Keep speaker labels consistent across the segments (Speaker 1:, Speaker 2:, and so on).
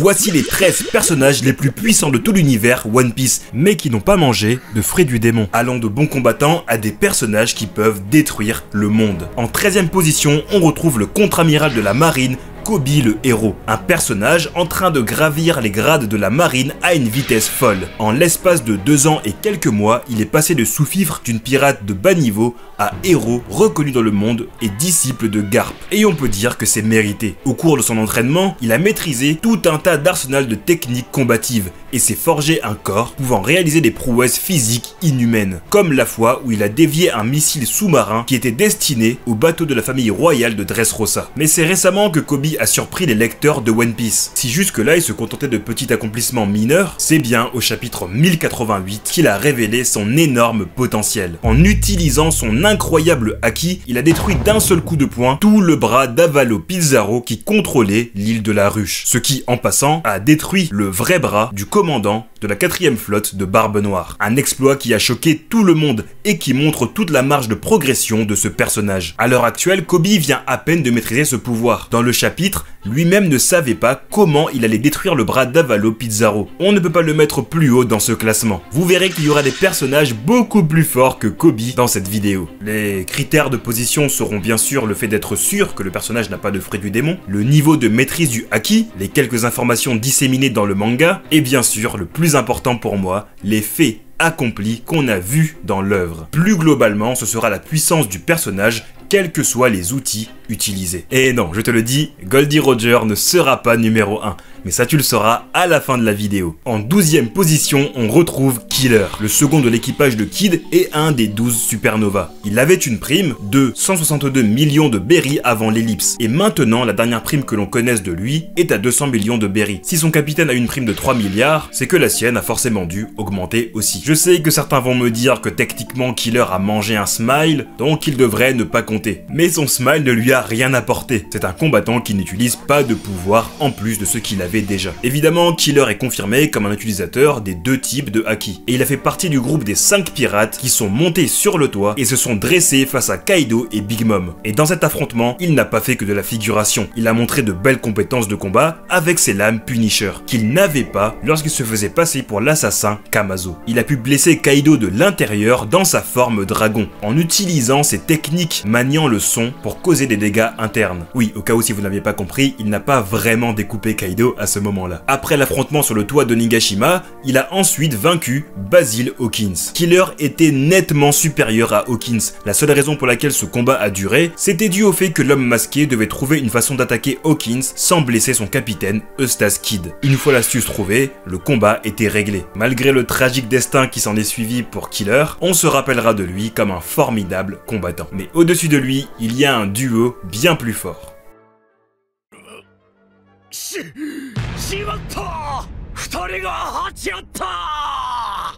Speaker 1: Voici les 13 personnages les plus puissants de tout l'univers One Piece, mais qui n'ont pas mangé de fruits du démon, allant de bons combattants à des personnages qui peuvent détruire le monde. En 13 e position, on retrouve le contre-amiral de la marine, Kobe le héros, un personnage en train de gravir les grades de la marine à une vitesse folle. En l'espace de deux ans et quelques mois, il est passé de sous-fifre d'une pirate de bas niveau à héros reconnu dans le monde et disciple de Garp. Et on peut dire que c'est mérité. Au cours de son entraînement, il a maîtrisé tout un tas d'arsenal de techniques combatives et s'est forgé un corps pouvant réaliser des prouesses physiques inhumaines, comme la fois où il a dévié un missile sous-marin qui était destiné au bateau de la famille royale de Dressrosa. Mais c'est récemment que Kobe a surpris les lecteurs de One Piece. Si jusque-là il se contentait de petits accomplissements mineurs, c'est bien au chapitre 1088 qu'il a révélé son énorme potentiel. En utilisant son incroyable haki, il a détruit d'un seul coup de poing tout le bras d'Avalo Pizarro qui contrôlait l'île de la Ruche. Ce qui, en passant, a détruit le vrai bras du commandant de la quatrième flotte de Barbe Noire. Un exploit qui a choqué tout le monde et qui montre toute la marge de progression de ce personnage. À l'heure actuelle, Kobe vient à peine de maîtriser ce pouvoir. Dans le chapitre, lui-même ne savait pas comment il allait détruire le bras d'Avalo Pizarro. On ne peut pas le mettre plus haut dans ce classement. Vous verrez qu'il y aura des personnages beaucoup plus forts que Kobe dans cette vidéo. Les critères de position seront bien sûr le fait d'être sûr que le personnage n'a pas de frais du démon, le niveau de maîtrise du haki, les quelques informations disséminées dans le manga, et bien sûr le plus important pour moi, les faits accomplis qu'on a vus dans l'œuvre. Plus globalement, ce sera la puissance du personnage quels que soient les outils utilisés. Et non, je te le dis, Goldie Roger ne sera pas numéro 1 mais ça tu le sauras à la fin de la vidéo. En 12ème position, on retrouve Killer, le second de l'équipage de Kid et un des 12 supernovas. Il avait une prime de 162 millions de berries avant l'ellipse, et maintenant la dernière prime que l'on connaisse de lui est à 200 millions de berries. Si son capitaine a une prime de 3 milliards, c'est que la sienne a forcément dû augmenter aussi. Je sais que certains vont me dire que techniquement Killer a mangé un smile, donc il devrait ne pas compter. Mais son smile ne lui a rien apporté. C'est un combattant qui n'utilise pas de pouvoir en plus de ce qu'il déjà. Évidemment, Killer est confirmé comme un utilisateur des deux types de Haki, et il a fait partie du groupe des 5 pirates qui sont montés sur le toit et se sont dressés face à Kaido et Big Mom. Et dans cet affrontement, il n'a pas fait que de la figuration, il a montré de belles compétences de combat avec ses lames Punisher, qu'il n'avait pas lorsqu'il se faisait passer pour l'assassin Kamazo. Il a pu blesser Kaido de l'intérieur dans sa forme dragon, en utilisant ses techniques maniant le son pour causer des dégâts internes. Oui, au cas où si vous n'aviez pas compris, il n'a pas vraiment découpé Kaido à ce moment-là. Après l'affrontement sur le toit de Nigashima, il a ensuite vaincu Basil Hawkins. Killer était nettement supérieur à Hawkins. La seule raison pour laquelle ce combat a duré, c'était dû au fait que l'homme masqué devait trouver une façon d'attaquer Hawkins sans blesser son capitaine, Eustace Kid. Une fois l'astuce trouvée, le combat était réglé. Malgré le tragique destin qui s'en est suivi pour Killer, on se rappellera de lui comme un formidable combattant. Mais au-dessus de lui, il y a un duo bien plus fort.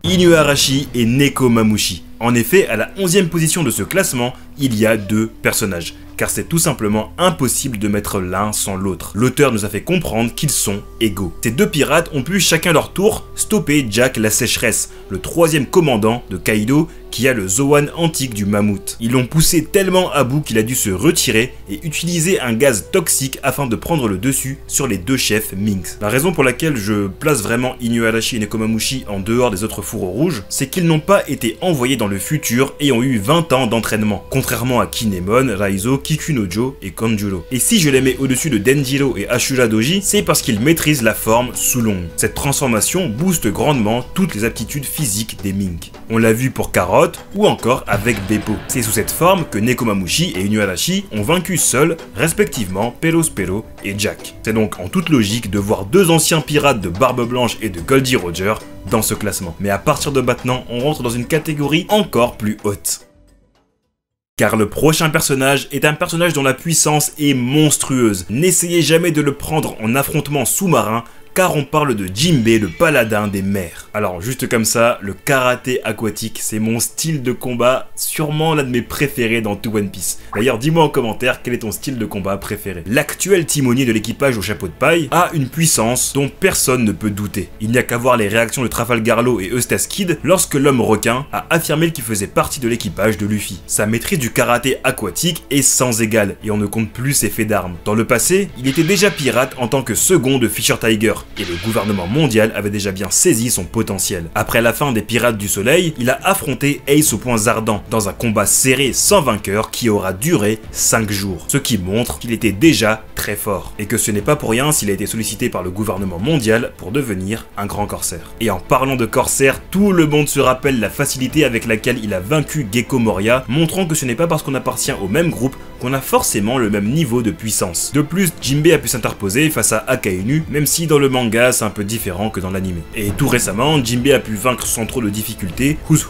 Speaker 1: Inuarashi et Neko Mamushi. En effet, à la 11e position de ce classement, il y a deux personnages, car c'est tout simplement impossible de mettre l'un sans l'autre. L'auteur nous a fait comprendre qu'ils sont égaux. Ces deux pirates ont pu chacun leur tour stopper Jack la sécheresse, le troisième commandant de Kaido qui a le Zoan antique du mammouth. Ils l'ont poussé tellement à bout qu'il a dû se retirer et utiliser un gaz toxique afin de prendre le dessus sur les deux chefs Minx. La raison pour laquelle je place vraiment Inuarashi et Nekomamushi en dehors des autres fourreaux rouges, c'est qu'ils n'ont pas été envoyés dans le futur et ont eu 20 ans d'entraînement, à Kinemon, Raizo, Kikunojo et Kanjuro. Et si je les mets au-dessus de Denjiro et Ashura Doji, c'est parce qu'ils maîtrisent la forme Sulong. Cette transformation booste grandement toutes les aptitudes physiques des Mink. On l'a vu pour Kara ou encore avec Beppo. C'est sous cette forme que Nekomamushi et Inuarashi ont vaincu seuls, respectivement, Pelos Pelo et Jack. C'est donc en toute logique de voir deux anciens pirates de Barbe Blanche et de Goldie Roger dans ce classement. Mais à partir de maintenant, on rentre dans une catégorie encore plus haute. Car le prochain personnage est un personnage dont la puissance est monstrueuse. N'essayez jamais de le prendre en affrontement sous-marin, car on parle de Jimbe, le paladin des mers. Alors juste comme ça, le karaté aquatique, c'est mon style de combat, sûrement l'un de mes préférés dans tout One Piece. D'ailleurs, dis-moi en commentaire quel est ton style de combat préféré? L'actuel timonier de l'équipage au chapeau de paille a une puissance dont personne ne peut douter. Il n'y a qu'à voir les réactions de Trafalgar Law et Eustace Kid lorsque l'homme requin a affirmé qu'il faisait partie de l'équipage de Luffy. Sa maîtrise du karaté aquatique est sans égal et on ne compte plus ses faits d'armes. Dans le passé, il était déjà pirate en tant que second de Fisher Tiger et le gouvernement mondial avait déjà bien saisi son potentiel. Après la fin des Pirates du Soleil, il a affronté Ace au point ardent dans un combat serré sans vainqueur qui aura duré 5 jours, ce qui montre qu'il était déjà très fort et que ce n'est pas pour rien s'il a été sollicité par le gouvernement mondial pour devenir un grand corsaire. Et en parlant de corsaire, tout le monde se rappelle la facilité avec laquelle il a vaincu Gecko Moria, montrant que ce n'est pas parce qu'on appartient au même groupe qu'on a forcément le même niveau de puissance. De plus, Jinbe a pu s'interposer face à Akainu, même si dans le manga c'est un peu différent que dans l'anime. Et tout récemment, Jinbe a pu vaincre sans trop de difficultés Who's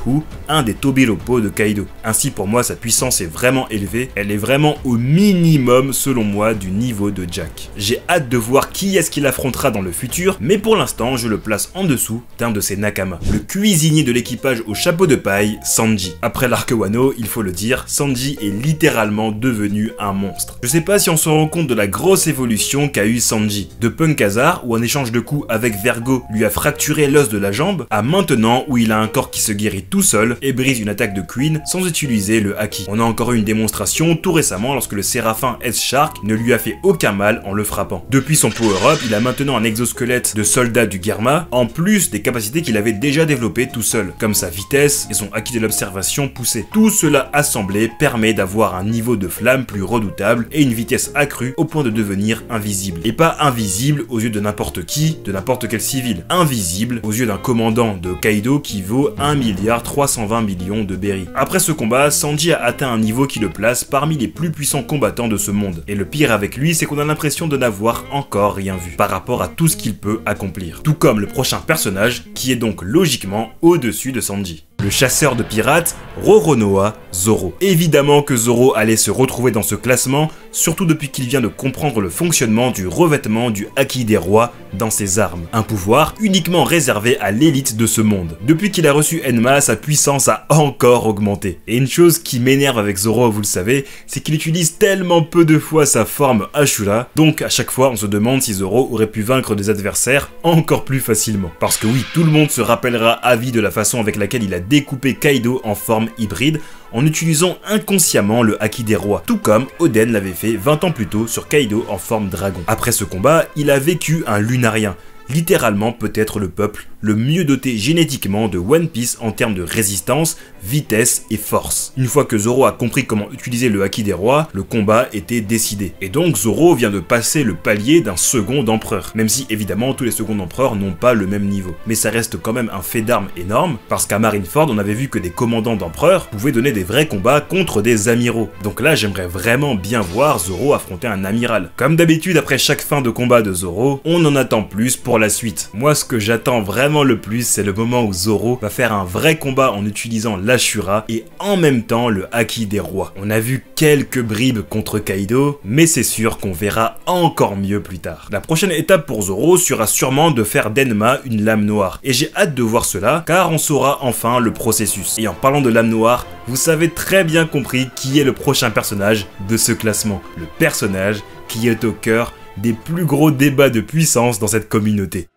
Speaker 1: un des Tobiropo de Kaido. Ainsi pour moi sa puissance est vraiment élevée, elle est vraiment au minimum selon moi du niveau de Jack. J'ai hâte de voir qui est-ce qu'il affrontera dans le futur, mais pour l'instant je le place en dessous d'un de ses Nakama. Le cuisinier de l'équipage au chapeau de paille, Sanji. Après l'arc Wano, il faut le dire, Sanji est littéralement devenu un monstre. Je sais pas si on se rend compte de la grosse évolution qu'a eu Sanji. De punk hasard, où un échange de coups avec Vergo lui a fracturé l'os de la jambe, à maintenant où il a un corps qui se guérit tout seul et brise une attaque de Queen sans utiliser le Haki. On a encore eu une démonstration tout récemment lorsque le Séraphin S-Shark ne lui a fait aucun mal en le frappant. Depuis son power-up, il a maintenant un exosquelette de soldat du Germa, en plus des capacités qu'il avait déjà développées tout seul, comme sa vitesse et son Haki de l'observation poussé. Tout cela assemblé permet d'avoir un niveau de flamme plus redoutable et une vitesse accrue au point de devenir invisible. Et pas invisible aux yeux de n'importe qui, de n'importe quel civil. Invisible aux yeux d'un commandant de Kaido qui vaut 1 milliard 320 millions de berry. Après ce combat, Sanji a atteint un niveau qui le place parmi les plus puissants combattants de ce monde. Et le pire avec lui, c'est qu'on a l'impression de n'avoir encore rien vu par rapport à tout ce qu'il peut accomplir. Tout comme le prochain personnage qui est donc logiquement au-dessus de Sanji le chasseur de pirates, Roronoa Zoro. Évidemment que Zoro allait se retrouver dans ce classement, surtout depuis qu'il vient de comprendre le fonctionnement du revêtement du Haki des rois dans ses armes, un pouvoir uniquement réservé à l'élite de ce monde. Depuis qu'il a reçu Enma, sa puissance a encore augmenté. Et une chose qui m'énerve avec Zoro, vous le savez, c'est qu'il utilise tellement peu de fois sa forme Ashura, donc à chaque fois on se demande si Zoro aurait pu vaincre des adversaires encore plus facilement. Parce que oui, tout le monde se rappellera à vie de la façon avec laquelle il a découper Kaido en forme hybride en utilisant inconsciemment le Haki des rois, tout comme Oden l'avait fait 20 ans plus tôt sur Kaido en forme dragon. Après ce combat, il a vécu un lunarien, littéralement peut-être le peuple le mieux doté génétiquement de One Piece en termes de résistance, vitesse et force. Une fois que Zoro a compris comment utiliser le Haki des rois, le combat était décidé. Et donc Zoro vient de passer le palier d'un second empereur, même si évidemment tous les seconds empereurs n'ont pas le même niveau. Mais ça reste quand même un fait d'armes énorme, parce qu'à Marineford on avait vu que des commandants d'empereurs pouvaient donner des vrais combats contre des amiraux. Donc là j'aimerais vraiment bien voir Zoro affronter un amiral. Comme d'habitude après chaque fin de combat de Zoro, on en attend plus pour la suite. Moi ce que j'attends le plus, c'est le moment où Zoro va faire un vrai combat en utilisant l'Ashura et en même temps le Haki des rois. On a vu quelques bribes contre Kaido, mais c'est sûr qu'on verra encore mieux plus tard. La prochaine étape pour Zoro sera sûrement de faire d'Enma une lame noire, et j'ai hâte de voir cela, car on saura enfin le processus. Et en parlant de lame noire, vous savez très bien compris qui est le prochain personnage de ce classement. Le personnage qui est au cœur des plus gros débats de puissance dans cette communauté.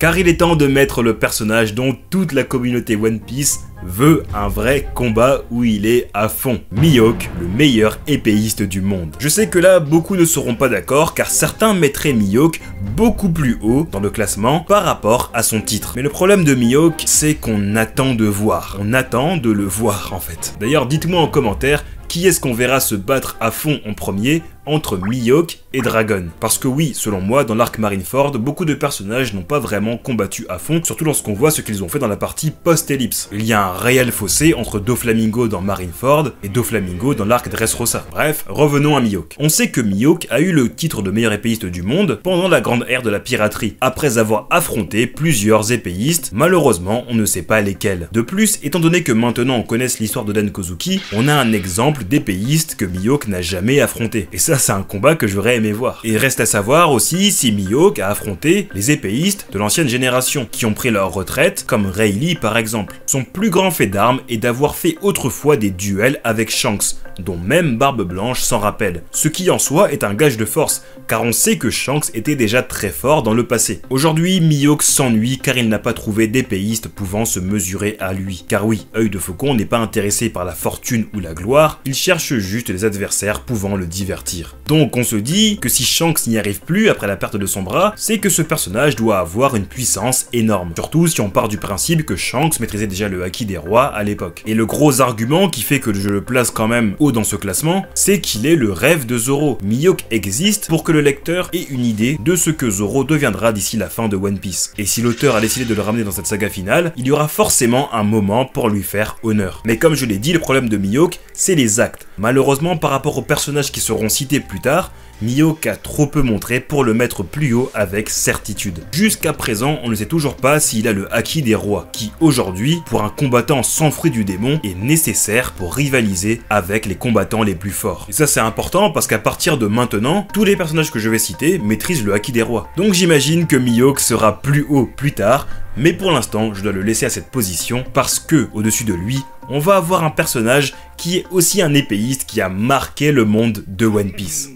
Speaker 1: Car il est temps de mettre le personnage dont toute la communauté One Piece veut un vrai combat où il est à fond. Mihawk, le meilleur épéiste du monde. Je sais que là, beaucoup ne seront pas d'accord car certains mettraient Mihawk beaucoup plus haut dans le classement par rapport à son titre. Mais le problème de Mihawk, c'est qu'on attend de voir. On attend de le voir en fait. D'ailleurs, dites-moi en commentaire qui est-ce qu'on verra se battre à fond en premier entre Mihawk et Dragon. Parce que oui, selon moi, dans l'arc Marineford, beaucoup de personnages n'ont pas vraiment combattu à fond, surtout lorsqu'on voit ce qu'ils ont fait dans la partie post-ellipse. Il y a un réel fossé entre Doflamingo dans Marineford et Doflamingo dans l'arc Dressrosa. Bref, revenons à Mihawk. On sait que Mihawk a eu le titre de meilleur épéiste du monde pendant la grande ère de la piraterie, après avoir affronté plusieurs épéistes, malheureusement on ne sait pas lesquels. De plus, étant donné que maintenant on connaisse l'histoire de Den Kozuki, on a un exemple d'épéiste que Mihawk n'a jamais affronté. Et ça c'est un combat que j'aurais aimé voir. Et reste à savoir aussi si Mihawk a affronté les épéistes de l'ancienne génération, qui ont pris leur retraite, comme Rayleigh par exemple. Son plus grand fait d'armes est d'avoir fait autrefois des duels avec Shanks, dont même Barbe Blanche s'en rappelle. Ce qui en soi est un gage de force, car on sait que Shanks était déjà très fort dans le passé. Aujourd'hui, Mihawk s'ennuie car il n'a pas trouvé d'épéiste pouvant se mesurer à lui. Car oui, œil de faucon n'est pas intéressé par la fortune ou la gloire, il cherche juste les adversaires pouvant le divertir. Donc on se dit que si Shanks n'y arrive plus après la perte de son bras, c'est que ce personnage doit avoir une puissance énorme. Surtout si on part du principe que Shanks maîtrisait déjà le haki des rois à l'époque. Et le gros argument qui fait que je le place quand même haut dans ce classement, c'est qu'il est le rêve de Zoro. Mihawk existe pour que le lecteur ait une idée de ce que Zoro deviendra d'ici la fin de One Piece. Et si l'auteur a décidé de le ramener dans cette saga finale, il y aura forcément un moment pour lui faire honneur. Mais comme je l'ai dit, le problème de Mihawk, c'est les actes. Malheureusement, par rapport aux personnages qui seront cités plus tard, Mihawk a trop peu montré pour le mettre plus haut avec certitude. Jusqu'à présent, on ne sait toujours pas s'il a le haki des rois, qui aujourd'hui, pour un combattant sans fruit du démon, est nécessaire pour rivaliser avec les combattants les plus forts. Et ça c'est important parce qu'à partir de maintenant, tous les personnages que je vais citer maîtrisent le haki des rois. Donc j'imagine que Mihawk sera plus haut plus tard, mais pour l'instant, je dois le laisser à cette position parce que, au-dessus de lui, on va avoir un personnage qui est aussi un épéiste qui a marqué le monde de One Piece.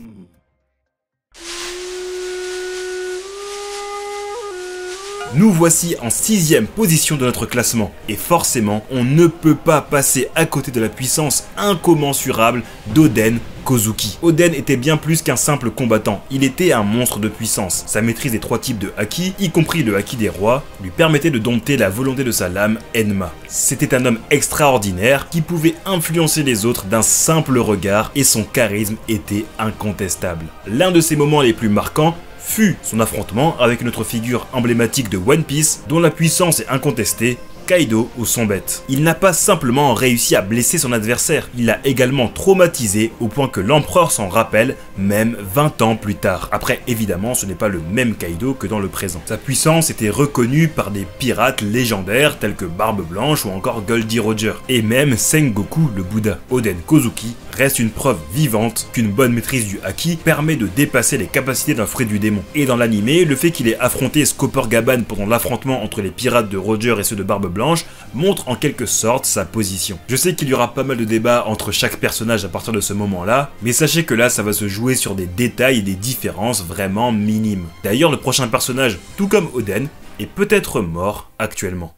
Speaker 1: Nous voici en sixième position de notre classement, et forcément, on ne peut pas passer à côté de la puissance incommensurable d'Oden Kozuki. Oden était bien plus qu'un simple combattant, il était un monstre de puissance. Sa maîtrise des trois types de haki, y compris le haki des rois, lui permettait de dompter la volonté de sa lame, Enma. C'était un homme extraordinaire qui pouvait influencer les autres d'un simple regard et son charisme était incontestable. L'un de ses moments les plus marquants fut son affrontement avec une autre figure emblématique de One Piece dont la puissance est incontestée, Kaido ou son bête. Il n'a pas simplement réussi à blesser son adversaire, il l'a également traumatisé au point que l'empereur s'en rappelle même 20 ans plus tard. Après évidemment ce n'est pas le même Kaido que dans le présent. Sa puissance était reconnue par des pirates légendaires tels que Barbe Blanche ou encore Goldie Roger, et même Sengoku le Bouddha. Oden Kozuki reste une preuve vivante qu'une bonne maîtrise du haki permet de dépasser les capacités d'un fruit du démon. Et dans l'anime, le fait qu'il ait affronté Scopper Gaban pendant l'affrontement entre les pirates de Roger et ceux de Barbe Blanche montre en quelque sorte sa position. Je sais qu'il y aura pas mal de débats entre chaque personnage à partir de ce moment-là, mais sachez que là ça va se jouer sur des détails et des différences vraiment minimes. D'ailleurs le prochain personnage, tout comme Oden, est peut-être mort actuellement.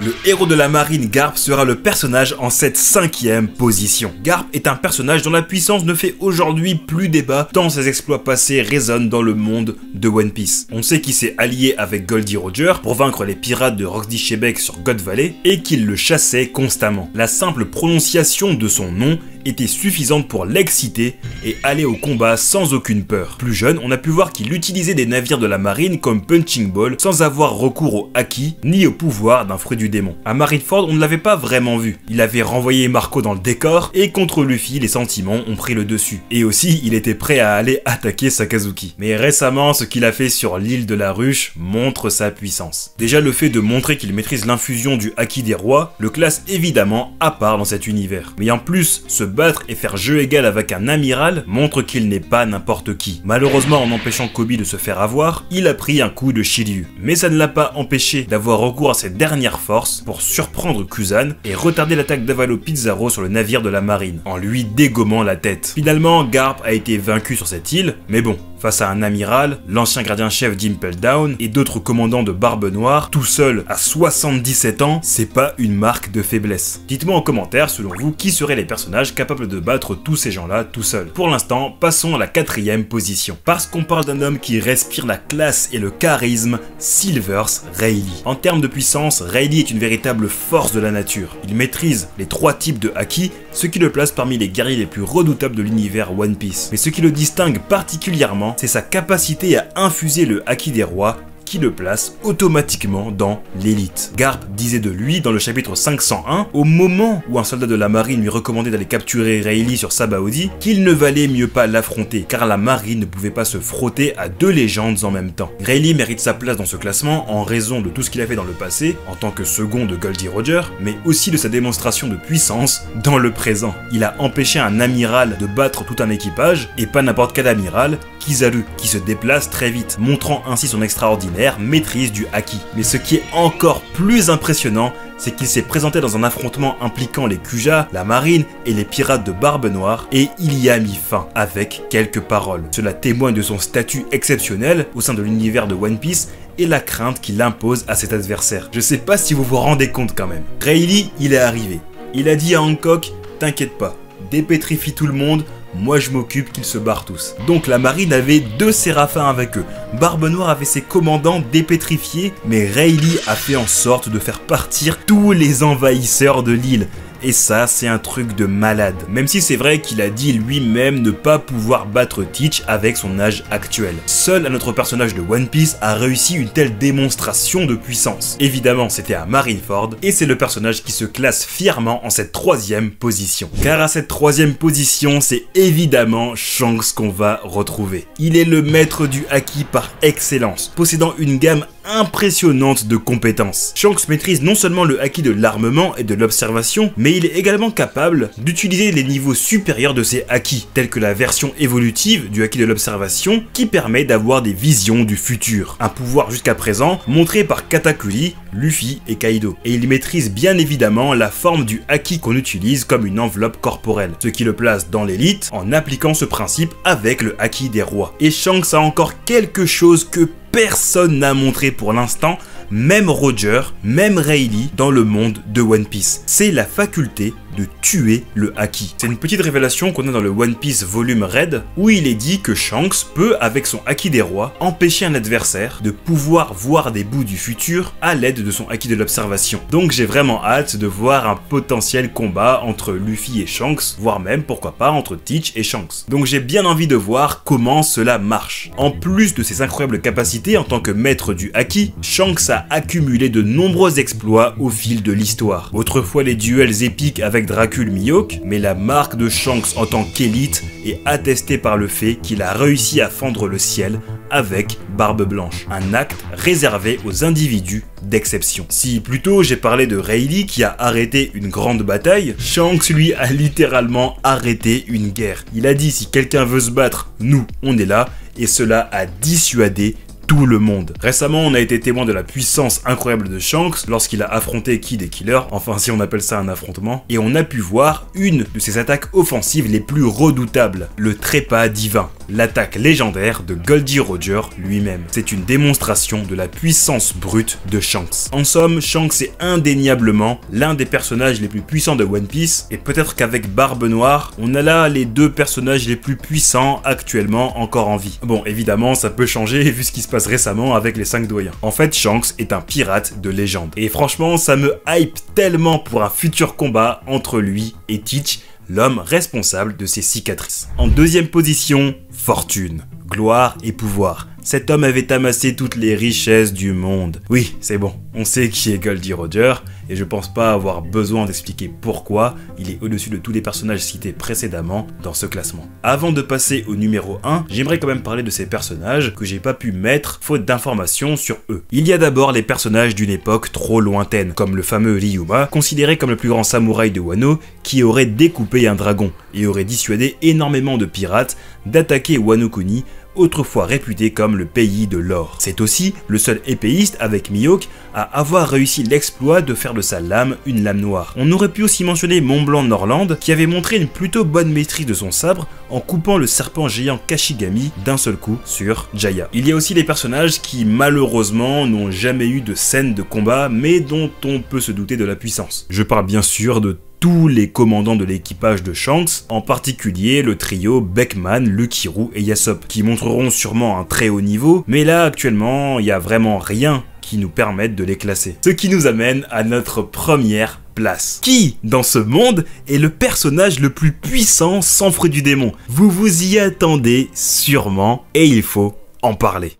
Speaker 1: Le héros de la marine Garp sera le personnage en cette cinquième position. Garp est un personnage dont la puissance ne fait aujourd'hui plus débat tant ses exploits passés résonnent dans le monde de One Piece. On sait qu'il s'est allié avec Goldie Roger pour vaincre les pirates de Roxy Shebeck sur God Valley et qu'il le chassait constamment. La simple prononciation de son nom était suffisante pour l'exciter et aller au combat sans aucune peur. Plus jeune, on a pu voir qu'il utilisait des navires de la marine comme punching ball sans avoir recours au haki ni au pouvoir d'un fruit du démon. À Marineford, on ne l'avait pas vraiment vu. Il avait renvoyé Marco dans le décor et contre Luffy, les sentiments ont pris le dessus. Et aussi, il était prêt à aller attaquer Sakazuki. Mais récemment, ce qu'il a fait sur l'île de la ruche montre sa puissance. Déjà, le fait de montrer qu'il maîtrise l'infusion du haki des rois le classe évidemment à part dans cet univers. Mais en plus, ce battre et faire jeu égal avec un amiral montre qu'il n'est pas n'importe qui. Malheureusement, en empêchant Kobe de se faire avoir, il a pris un coup de Shiryu. Mais ça ne l'a pas empêché d'avoir recours à ses dernières forces pour surprendre Kuzan et retarder l'attaque d'Avalo Pizarro sur le navire de la marine, en lui dégommant la tête. Finalement, Garp a été vaincu sur cette île, mais bon, face à un amiral, l'ancien gardien-chef d'Impel Down et d'autres commandants de Barbe Noire, tout seul à 77 ans, c'est pas une marque de faiblesse. Dites-moi en commentaire, selon vous, qui seraient les personnages capables de battre tous ces gens-là tout seuls. Pour l'instant, passons à la quatrième position. Parce qu'on parle d'un homme qui respire la classe et le charisme, Silvers Rayleigh. En termes de puissance, Rayleigh est une véritable force de la nature. Il maîtrise les trois types de haki, ce qui le place parmi les guerriers les plus redoutables de l'univers One Piece. Mais ce qui le distingue particulièrement, c'est sa capacité à infuser le haki des rois qui le place automatiquement dans l'élite. Garp disait de lui dans le chapitre 501, au moment où un soldat de la marine lui recommandait d'aller capturer Rayleigh sur Sabaody, qu'il ne valait mieux pas l'affronter, car la marine ne pouvait pas se frotter à deux légendes en même temps. Rayleigh mérite sa place dans ce classement en raison de tout ce qu'il a fait dans le passé, en tant que second de Goldie Roger, mais aussi de sa démonstration de puissance dans le présent. Il a empêché un amiral de battre tout un équipage, et pas n'importe quel amiral, Kizaru, qui se déplace très vite, montrant ainsi son extraordinaire maîtrise du haki. Mais ce qui est encore plus impressionnant, c'est qu'il s'est présenté dans un affrontement impliquant les Kuja, la marine et les pirates de Barbe Noire, et il y a mis fin avec quelques paroles. Cela témoigne de son statut exceptionnel au sein de l'univers de One Piece et la crainte qu'il impose à cet adversaire. Je sais pas si vous vous rendez compte quand même. Rayleigh, il est arrivé. Il a dit à Hancock, t'inquiète pas, dépétrifie tout le monde, moi je m'occupe qu'ils se barrent tous. Donc la marine avait deux séraphins avec eux. Barbe Noire avait ses commandants dépétrifiés, mais Rayleigh a fait en sorte de faire partir tous les envahisseurs de l'île. Et ça, c'est un truc de malade. Même si c'est vrai qu'il a dit lui-même ne pas pouvoir battre Teach avec son âge actuel. Seul un autre personnage de One Piece a réussi une telle démonstration de puissance. Évidemment, c'était à Marineford, et c'est le personnage qui se classe fièrement en cette troisième position. Car à cette troisième position, c'est évidemment Shanks qu'on va retrouver. Il est le maître du haki par excellence, possédant une gamme impressionnante de compétences. Shanks maîtrise non seulement le haki de l'armement et de l'observation, mais il est également capable d'utiliser les niveaux supérieurs de ses acquis, tels que la version évolutive du acquis de l'observation, qui permet d'avoir des visions du futur. Un pouvoir jusqu'à présent montré par Katakuri, Luffy et Kaido. Et il maîtrise bien évidemment la forme du acquis qu'on utilise comme une enveloppe corporelle, ce qui le place dans l'élite en appliquant ce principe avec le acquis des rois. Et Shanks a encore quelque chose que personne n'a montré pour l'instant, même Roger, même Rayleigh dans le monde de One Piece. C'est la faculté de tuer le Haki. C'est une petite révélation qu'on a dans le One Piece volume Red, où il est dit que Shanks peut, avec son Haki des rois, empêcher un adversaire de pouvoir voir des bouts du futur à l'aide de son Haki de l'observation. Donc j'ai vraiment hâte de voir un potentiel combat entre Luffy et Shanks, voire même, pourquoi pas, entre Teach et Shanks. Donc j'ai bien envie de voir comment cela marche. En plus de ses incroyables capacités en tant que maître du Haki, Shanks a accumulé de nombreux exploits au fil de l'histoire. Autrefois les duels épiques avec Dracul Mihawk, mais la marque de Shanks en tant qu'élite est attestée par le fait qu'il a réussi à fendre le ciel avec Barbe Blanche, un acte réservé aux individus d'exception. Si plutôt j'ai parlé de Rayleigh qui a arrêté une grande bataille, Shanks lui a littéralement arrêté une guerre. Il a dit si quelqu'un veut se battre, nous on est là, et cela a dissuadé tout le monde. Récemment, on a été témoin de la puissance incroyable de Shanks lorsqu'il a affronté Kid et Killer, enfin si on appelle ça un affrontement, et on a pu voir une de ses attaques offensives les plus redoutables, le trépas divin, l'attaque légendaire de Goldie Roger lui-même. C'est une démonstration de la puissance brute de Shanks. En somme, Shanks est indéniablement l'un des personnages les plus puissants de One Piece, et peut-être qu'avec Barbe Noire, on a là les deux personnages les plus puissants actuellement encore en vie. Bon, évidemment, ça peut changer vu ce qui se passe récemment avec les 5 doyens. En fait, Shanks est un pirate de légende. Et franchement, ça me hype tellement pour un futur combat entre lui et Teach, l'homme responsable de ses cicatrices. En deuxième position, fortune, gloire et pouvoir. Cet homme avait amassé toutes les richesses du monde. Oui, c'est bon, on sait qui est Goldie Roger, et je pense pas avoir besoin d'expliquer pourquoi il est au-dessus de tous les personnages cités précédemment dans ce classement. Avant de passer au numéro 1, j'aimerais quand même parler de ces personnages que j'ai pas pu mettre faute d'informations sur eux. Il y a d'abord les personnages d'une époque trop lointaine, comme le fameux Ryuma, considéré comme le plus grand samouraï de Wano, qui aurait découpé un dragon et aurait dissuadé énormément de pirates d'attaquer Wano Kuni autrefois réputé comme le pays de l'or. C'est aussi le seul épéiste avec Mihawk à avoir réussi l'exploit de faire de sa lame une lame noire. On aurait pu aussi mentionner Montblanc Norland qui avait montré une plutôt bonne maîtrise de son sabre en coupant le serpent géant Kashigami d'un seul coup sur Jaya. Il y a aussi des personnages qui malheureusement n'ont jamais eu de scène de combat mais dont on peut se douter de la puissance. Je parle bien sûr de tous les commandants de l'équipage de Shanks, en particulier le trio Beckman, Lukiru et Yasop, qui montreront sûrement un très haut niveau, mais là actuellement il n'y a vraiment rien qui nous permette de les classer. Ce qui nous amène à notre première place. Qui, dans ce monde, est le personnage le plus puissant sans fruit du démon? Vous vous y attendez sûrement, et il faut en parler.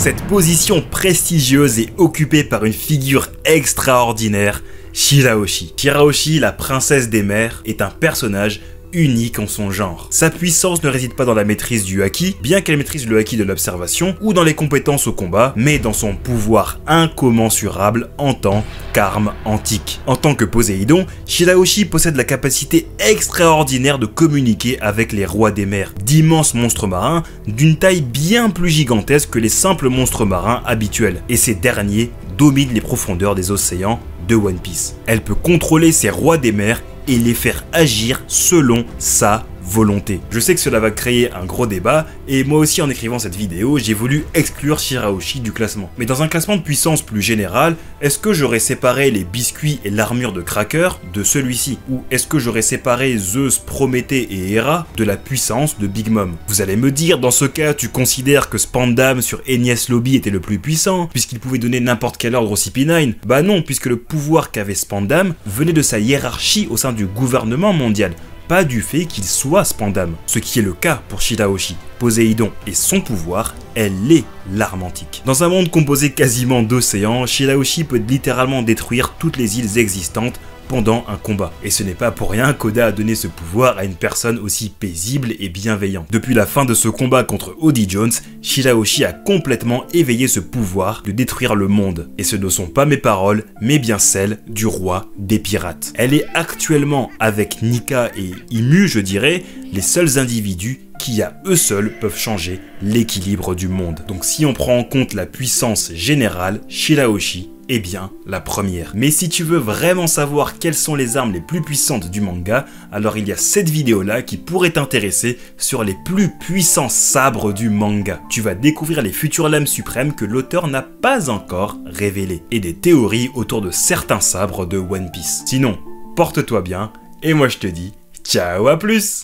Speaker 1: Cette position prestigieuse est occupée par une figure extraordinaire, Shirahoshi. Shirahoshi, la princesse des mers, est un personnage unique en son genre. Sa puissance ne réside pas dans la maîtrise du haki, bien qu'elle maîtrise le haki de l'observation, ou dans les compétences au combat, mais dans son pouvoir incommensurable en tant qu'arme antique. En tant que Poséidon, Shirahoshi possède la capacité extraordinaire de communiquer avec les rois des mers, d'immenses monstres marins d'une taille bien plus gigantesque que les simples monstres marins habituels, et ces derniers dominent les profondeurs des océans de One Piece. Elle peut contrôler ces rois des mers et les faire agir selon sa volonté. Je sais que cela va créer un gros débat, et moi aussi en écrivant cette vidéo, j'ai voulu exclure Shirahoshi du classement. Mais dans un classement de puissance plus général, est-ce que j'aurais séparé les biscuits et l'armure de Cracker de celui-ci? Ou est-ce que j'aurais séparé Zeus, Prométhée et Hera de la puissance de Big Mom? Vous allez me dire, dans ce cas, tu considères que Spandam sur Enies Lobby était le plus puissant, puisqu'il pouvait donner n'importe quel ordre au CP9 Bah non, puisque le pouvoir qu'avait Spandam venait de sa hiérarchie au sein du gouvernement mondial pas du fait qu'il soit Spandam, ce qui est le cas pour Shirahoshi. Poséidon et son pouvoir, elle est l'arme antique. Dans un monde composé quasiment d'océans, Shirahoshi peut littéralement détruire toutes les îles existantes pendant un combat. Et ce n'est pas pour rien qu'Oda a donné ce pouvoir à une personne aussi paisible et bienveillante. Depuis la fin de ce combat contre Odie Jones, Shirahoshi a complètement éveillé ce pouvoir de détruire le monde. Et ce ne sont pas mes paroles, mais bien celles du roi des pirates. Elle est actuellement avec Nika et Imu, je dirais, les seuls individus qui à eux seuls peuvent changer l'équilibre du monde. Donc si on prend en compte la puissance générale, Shirahoshi eh bien, la première. Mais si tu veux vraiment savoir quelles sont les armes les plus puissantes du manga, alors il y a cette vidéo là qui pourrait t'intéresser sur les plus puissants sabres du manga. Tu vas découvrir les futures lames suprêmes que l'auteur n'a pas encore révélées, et des théories autour de certains sabres de One Piece. Sinon, porte-toi bien, et moi je te dis, ciao à plus